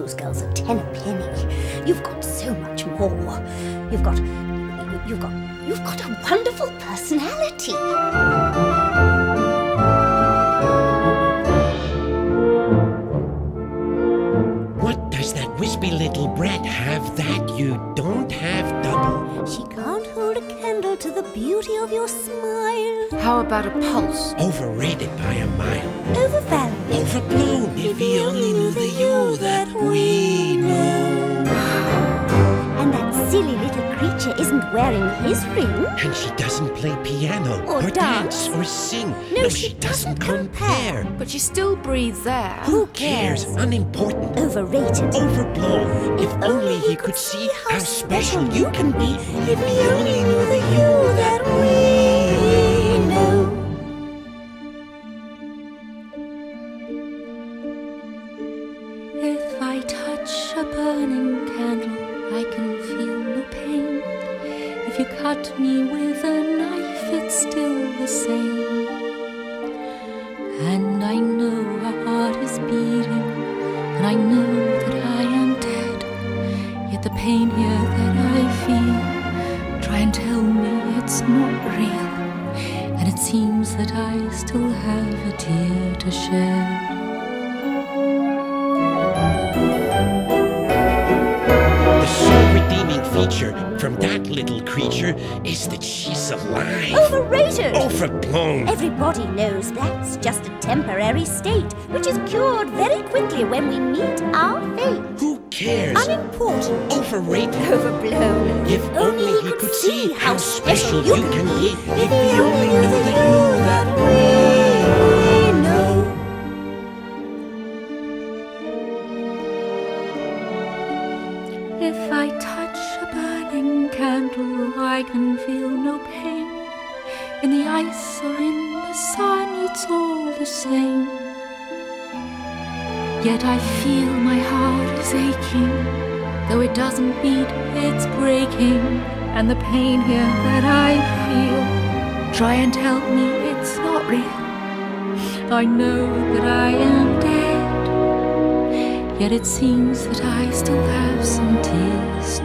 those girls a ten a penny. You've got so much more. You've got, you've got, you've got a wonderful personality. What does that wispy little brat have that you don't have double? She can't hold a candle to the beauty of your smile. How about a pulse? Overrated by a mile. Overvalued. Overblown if he only knew the you wearing his ring. And she doesn't play piano Or dance. or sing. No, she, she doesn't doesn't compare. But she still breathes air. Who Cares, unimportant, Overrated. overblown. If only he could see how special you can be. If he only knew the you that we know. If I touch a burning candle, I can no. You cut me with a knife, it's still the same. And I know her heart is beating, and I know that I am dead. Yet the pain here that I feel, try and tell me it's not real. And it seems that I still have a tear to shed. Feature from that little creature is that she's alive. Overrated. Overblown. Everybody knows that's just a temporary state, which is cured very quickly when we meet our fate. Who cares? Unimportant. Overrated. Overblown. If only he could see how special you can be. If he only knew that you that we know. If I touch a burning candle, I can feel no pain. In the ice or in the sun, it's all the same. Yet I feel my heart is aching, though it doesn't beat, it's breaking. And the pain here that I feel, try and help me it's not real. I know that I am dead. Yet it seems that I still have some tears